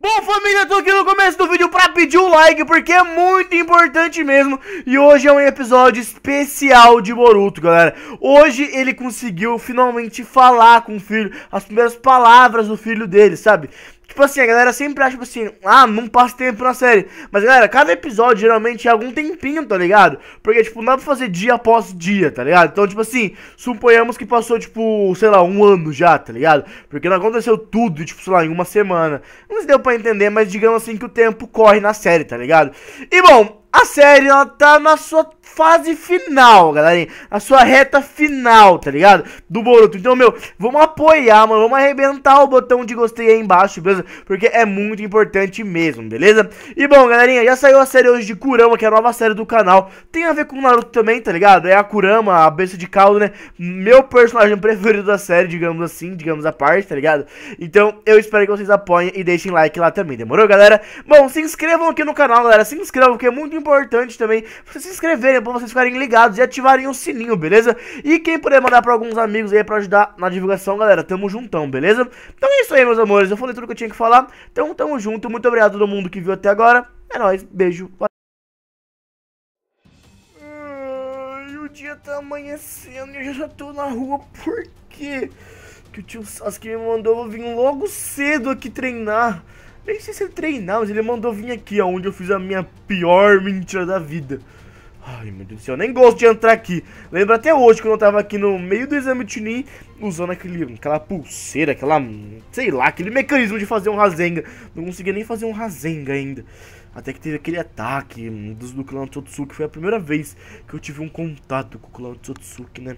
Bom família, tô aqui no começo do vídeo pra pedir o like porque é muito importante mesmo E hoje é um episódio especial de Boruto, galera Hoje ele conseguiu finalmente falar com o filho As primeiras palavras do filho dele, sabe? Tipo assim, a galera sempre acha, tipo assim, ah, não passa tempo na série. Mas, galera, cada episódio geralmente é algum tempinho, tá ligado? Porque, tipo, não dá pra fazer dia após dia, tá ligado? Então, tipo assim, suponhamos que passou, tipo, sei lá, um ano já, tá ligado? Porque não aconteceu tudo, tipo, sei lá, em uma semana. Não se deu pra entender, mas digamos assim que o tempo corre na série, tá ligado? E, bom, a série, ela tá na sua fase final, galerinha. A sua reta final, tá ligado? Do Boruto. Então, meu, vamos apoiar, mano. Vamos arrebentar o botão de gostei aí embaixo, beleza? Porque é muito importante mesmo, beleza? E bom, galerinha, já saiu a série hoje de Kurama, que é a nova série do canal. Tem a ver com o Naruto também, tá ligado? É a Kurama, a besta de caldo, né? Meu personagem preferido da série, digamos assim, digamos a parte, tá ligado? Então, eu espero que vocês apoiem e deixem like lá também, demorou, galera? Bom, se inscrevam aqui no canal, galera. Se inscrevam, que é muito importante também vocês se inscreverem pra vocês ficarem ligados e ativarem o sininho, beleza? E quem puder mandar pra alguns amigos aí pra ajudar na divulgação, galera, tamo juntão, beleza? Então é isso aí, meus amores, eu falei tudo que eu tinha que falar, então tamo junto, muito obrigado a todo mundo que viu até agora, é nóis, beijo, o dia tá amanhecendo e eu já tô na rua, por quê? Que o tio Sasuke me mandou vir logo cedo aqui treinar. Nem sei se ele treinar, mas ele mandou vir aqui, onde eu fiz a minha pior mentira da vida. Ai, meu Deus do céu, eu nem gosto de entrar aqui. Lembra até hoje, quando eu tava aqui no meio do exame de Chunin, usando aquele, aquela pulseira, aquela, sei lá, aquele mecanismo de fazer um Rasenga. Não conseguia nem fazer um Rasenga ainda. Até que teve aquele ataque dos, do clã Tsotsuki. Foi a primeira vez que eu tive um contato com o clã Tsotsuki, né?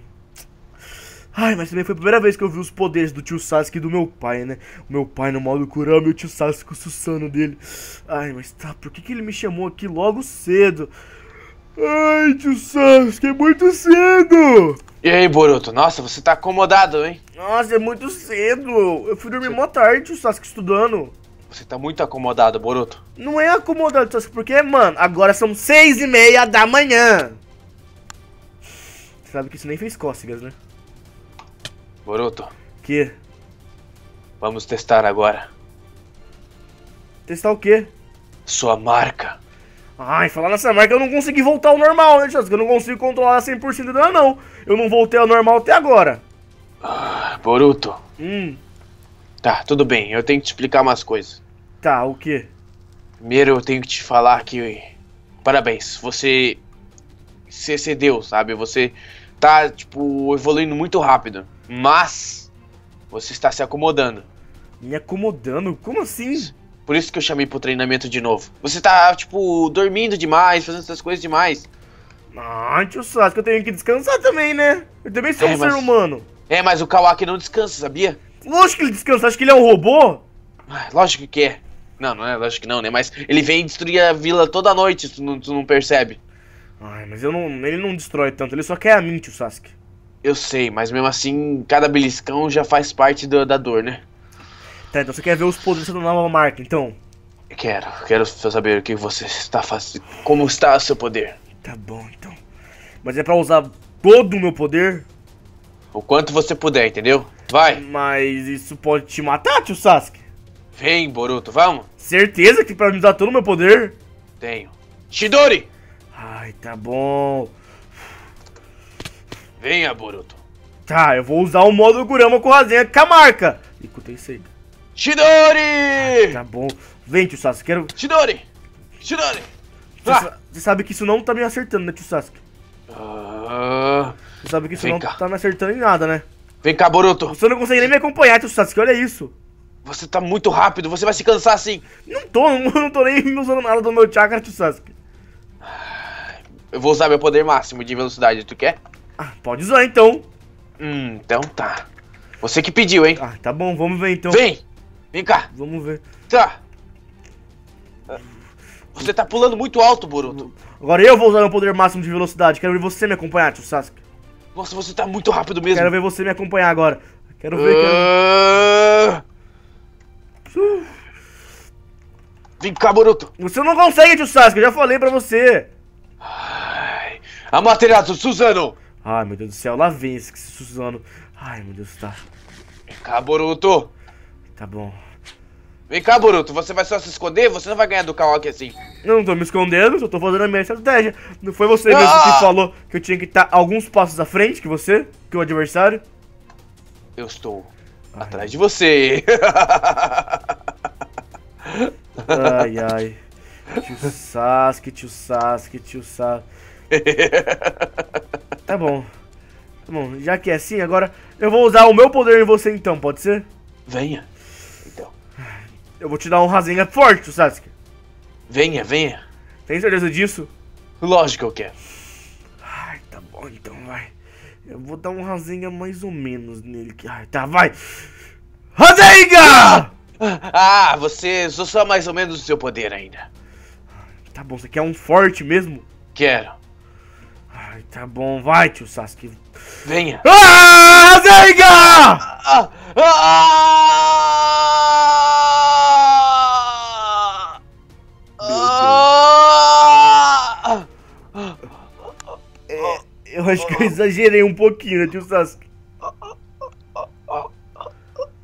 Ai, mas também foi a primeira vez que eu vi os poderes do tio Sasuke e do meu pai, né? O meu pai no modo Kurama e o tio Sasuke o Susano dele. Ai, mas tá, por que, que ele me chamou aqui logo cedo? Ai, tio Sasuke, é muito cedo! E aí, Boruto? Nossa, você tá acomodado, hein? Nossa, é muito cedo. Eu fui dormir mó tarde, tio Sasuke, estudando. Você tá muito acomodado, Boruto. Não é acomodado, Sasuke, porque, mano, agora são seis e meia da manhã. Você sabe que isso nem fez cócegas, né? Boruto. Que? Vamos testar agora. Testar o quê? Sua marca. Ai, falar nessa marca eu não consegui voltar ao normal, né, Chasca? Eu não consigo controlar 100% dela, não. Eu não voltei ao normal até agora. Ah, Boruto. Hum. Tá, tudo bem. Eu tenho que te explicar umas coisas. Tá, o quê? Primeiro eu tenho que te falar que... Parabéns, você... Você cedeu, sabe? Você tá, tipo, evoluindo muito rápido. Mas... Você está se acomodando. Me acomodando? Como assim? Por isso que eu chamei pro treinamento de novo. Você tá, tipo, dormindo demais, fazendo essas coisas demais. Ah, tio Sasuke, eu tenho que descansar também, né? Eu também sou É, um mas- ser humano. É, mas o Kawaki não descansa, sabia? Lógico que ele descansa, acho que ele é um robô? Ah, Lógico que é. Não, não é lógico que não, né? Mas ele vem destruir a vila toda noite, tu não, tu não percebe. Ai, mas eu não, ele não destrói tanto, ele só quer a mim, tio Sasuke. Eu sei, mas mesmo assim, cada beliscão já faz parte do- da dor, né? Tá, então você quer ver os poderes da nova marca, então? Quero, quero saber o que você está fazendo. Como está o seu poder? Tá bom, então. Mas é pra usar todo o meu poder? O quanto você puder, entendeu? Vai, Mas isso pode te matar, tio Sasuke? vem, Boruto, vamos? Certeza que pra me usar todo o meu poder? Tenho. Shidori! Ai, tá bom. Venha, Boruto. Tá, eu vou usar o modo Kurama com Rasenha com a marca. Escutei Seiga. Shidori! Tá bom. Vem, tio Sasuke, quero... Shidori! Shidori! Você, Ah! sa- você sabe que isso não tá me acertando, né, tio Sasuke? Ah, Você sabe que isso Vem não cá. tá me acertando em nada, né? vem cá, Boruto. Você não consegue nem me acompanhar, tio Sasuke, olha isso. Você tá muito rápido, você vai se cansar assim. Não tô, não, não tô nem usando nada do meu chakra, tio Sasuke. Eu vou usar meu poder máximo de velocidade, tu quer? Ah, pode usar então. Hum, então tá. Você que pediu, hein? Ah, tá bom, vamos ver então. Vem! Vem cá! Vamos ver. Tá! Você tá pulando muito alto, Boruto. Agora eu vou usar meu poder máximo de velocidade. Quero ver você me acompanhar, tio Sasuke. Nossa, você tá muito rápido mesmo. Quero ver você me acompanhar agora. Quero ver, quero... Ah. Vem cá, Boruto. Você não consegue, tio Sasuke, eu já falei pra você. Ai. Amaterasu, Suzano. Ai, meu Deus do céu, lá vem esse Suzano. Ai, meu Deus, tá. Vem cá, Boruto. Tá bom. Vem cá, Boruto, você vai só se esconder? Você não vai ganhar do Kawaki assim. Eu não tô me escondendo, só tô fazendo a minha estratégia. Não foi você mesmo Ah! que falou que eu tinha que estar alguns passos à frente que você, que o adversário? Eu estou atrás de você. Ai, ai. Tio Sasuke, tio Sasuke, tio Sasuke. Tá bom. Tá bom, já que é assim, agora eu vou usar o meu poder em você então, pode ser? venha. Então, Eu vou te dar um Rasengan forte, Sasuke. venha, venha. Tem certeza disso? Lógico que eu quero. Ai, tá bom então, vai. Eu vou dar um Rasengan mais ou menos nele. Ai, tá, vai. Rasengan! Ah, você usou só mais ou menos o seu poder ainda. Tá bom, você quer um forte mesmo? Quero. Ai, tá bom, vai, tio Sasuke. Venha. Ah, Rasengan! Ah! Ah! Ah! Eu acho que eu exagerei um pouquinho, né, tio Sasuke?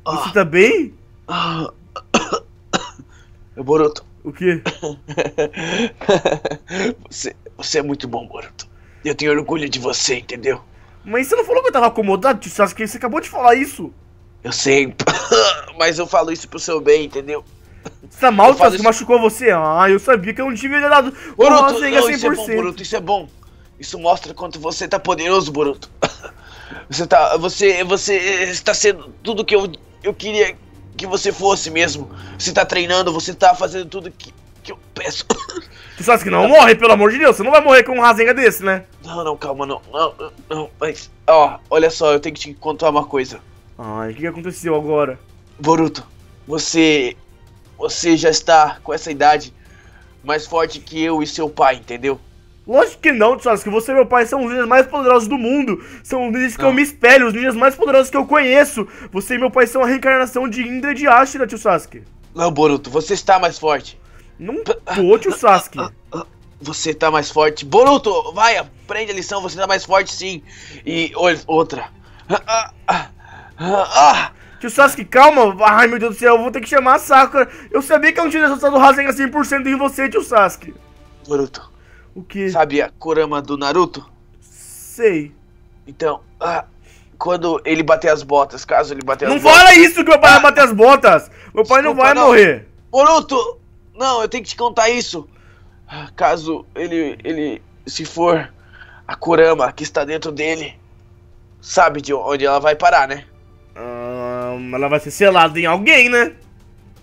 Você tá bem? Boruto, O quê? você, você é muito bom, Boruto. Eu tenho orgulho de você, entendeu? Mas você não falou que eu tava acomodado, tio Sasuke? Você acabou de falar isso. Eu sei, mas eu falo isso pro seu bem, entendeu? Você tá mal, Sasuke? isso- Machucou você? Ah, eu sabia que eu não tinha dado Boruto, não, isso é bom, 100%. Boruto, isso é bom. Isso mostra quanto você tá poderoso, Boruto. Você tá, você, você está sendo tudo que eu, eu queria que você fosse mesmo. Você tá treinando, você tá fazendo tudo que, que eu peço. Tio Sasuke, não morre, pelo amor de Deus. Você não vai morrer com um Rasengan desse, né? Não, não, calma, não, não, não, não, mas, ó, olha só, eu tenho que te contar uma coisa. Ai, o que aconteceu agora? Boruto, você, você já está com essa idade mais forte que eu e seu pai, entendeu? Lógico que não, tio Sasuke. Você e meu pai são os ninjas mais poderosos do mundo. São os ninjas que eu Não. me espelho, os ninjas mais poderosos que eu conheço. Você e meu pai são a reencarnação de Indra e de Ashura, tio Sasuke. Não, Boruto, você está mais forte. Não tô, tio Sasuke. Você tá mais forte. Boruto, vai, aprende a lição, você tá mais forte sim. E outra. Ah, ah, ah, ah. Tio Sasuke, calma. Ai, meu Deus do céu, eu vou ter que chamar a Sakura. Eu sabia que eu não tinha resultado do Rasengan 100% em você, tio Sasuke. Boruto, O que? sabe a Kurama do Naruto? Sei. Então, ah, quando ele bater as botas, caso ele bater Não as botas. fala isso que meu pai vai bater as botas. Meu pai não Desculpa, vai não. morrer. Boruto! Não, eu tenho que te contar isso. Caso ele, ele, se for a Kurama que está dentro dele, sabe de onde ela vai parar, né? Ah, ela vai ser selada em alguém, né?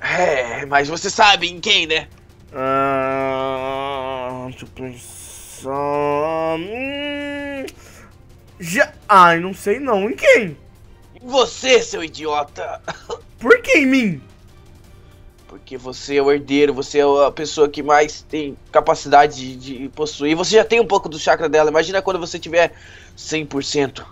É, mas você sabe em quem, né? Ah, deixa eu pensar. Hum, já. Ai, não sei não. Em quem? Em você, seu idiota! Por que em mim? Porque você é o herdeiro, você é a pessoa que mais tem capacidade de, de possuir. Você já tem um pouco do chakra dela. Imagina quando você tiver 100%.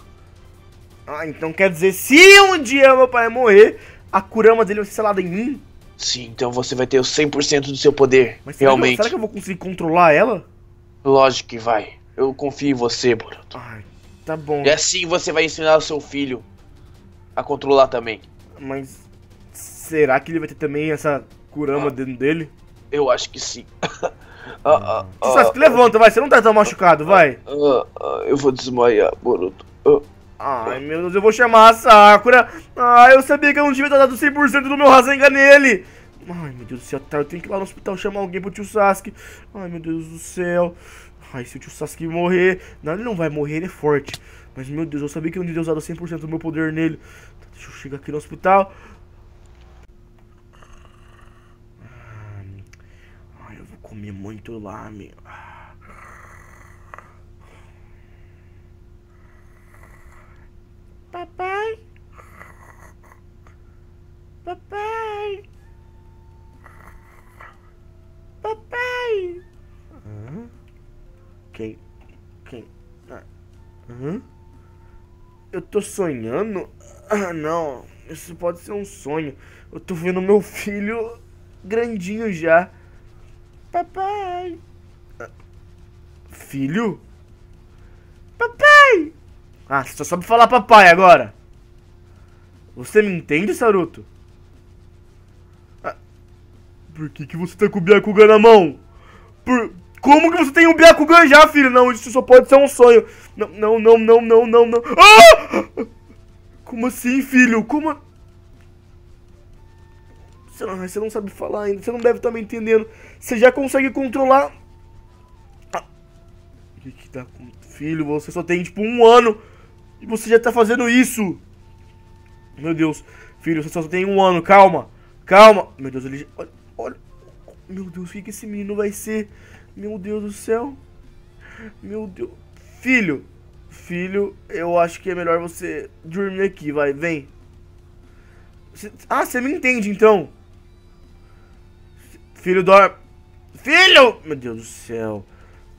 Ah, então quer dizer, se um dia meu pai morrer, a Kurama dele vai ser selada em mim? Sim, então você vai ter os 100% do seu poder. Mas será, que eu, realmente. será que eu vou conseguir controlar ela? Lógico que vai. Eu confio em você, Boruto. Ai, tá bom. E assim você vai ensinar o seu filho a controlar também. Mas será que ele vai ter também essa Kurama Ah. dentro dele? Eu acho que sim. Ah, ah, Tio Sasuke, levanta, vai. Você não tá tão machucado, vai. ah, ah, eu vou desmaiar, Boruto. Ah, Ai, meu Deus, eu vou chamar a Sakura. Ai, eu sabia que eu não devia ter dado 100% do meu Rasengan nele. Ai, meu Deus do céu, tá, eu tenho que ir lá no hospital chamar alguém pro tio Sasuke. Ai, meu Deus do céu. Ai, se o tio Sasuke morrer... Não, ele não vai morrer, ele é forte. Mas, meu Deus, eu sabia que eu não devia ter usado 100% do meu poder nele. Deixa eu chegar aqui no hospital. Comer muito lá, meu. Papai. Papai. Papai. Hã? Quem? Quem? Ah. Hã? Eu tô sonhando? Ah, não. Isso pode ser um sonho. Eu tô vendo meu filho grandinho já. Papai. Filho? Papai! Ah, você só sabe falar papai agora. Você me entende, Saruto? Ah, Por que, que você tá com o Byakugan na mão? Por... Como que você tem um Byakugan já, filho? Não, isso só pode ser um sonho. Não, não, não, não, não, não, não. Ah! Como assim, filho? Como... Você não, você não sabe falar ainda, você não deve estar me entendendo. Você já consegue controlar... Ah. O que que tá com... Filho, você só tem, tipo, um ano e você já tá fazendo isso. Meu Deus. Filho, você só tem um ano, calma. Calma. Meu Deus, ele... Olha, olha. Meu Deus, o que, que esse menino vai ser? Meu Deus do céu. Meu Deus. Filho. Filho, eu acho que é melhor você dormir aqui, vai, vem. Ah, você me entende então. Filho, dorme. Filho! Meu Deus do céu.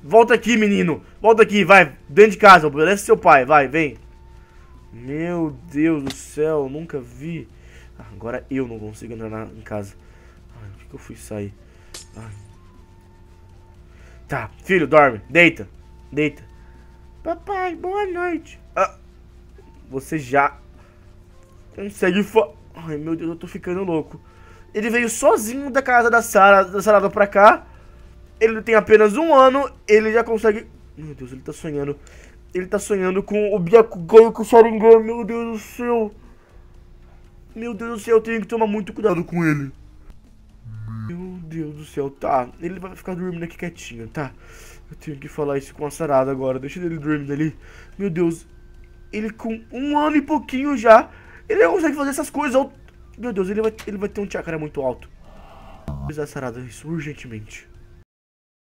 Volta aqui, menino. Volta aqui, vai. Dentro de casa, obedece seu pai, vai, vem. Meu Deus do céu, nunca vi. Ah, agora eu não consigo entrar na, em casa. Ai, por que, eu fui sair? Ai. Tá, filho, dorme. Deita. Deita. Papai, boa noite. Ah, você já consegue fa... Ai, meu Deus, eu tô ficando louco. Ele veio sozinho da casa da Sara, da Sarada pra cá. Ele tem apenas um ano, ele já consegue... Meu Deus, ele tá sonhando. Ele tá sonhando com o Byakugan e com o Sharingan. Meu Deus do céu. Meu Deus do céu, eu tenho que tomar muito cuidado com ele. Meu Deus do céu, tá. Ele vai ficar dormindo aqui quietinho, tá? Eu tenho que falar isso com a Sarada agora. Deixa ele dormindo ali. Meu Deus. Ele com um ano e pouquinho já. Ele consegue fazer essas coisas. Meu Deus, ele vai, ele vai ter um chakra muito alto. Precisa Sarada isso urgentemente.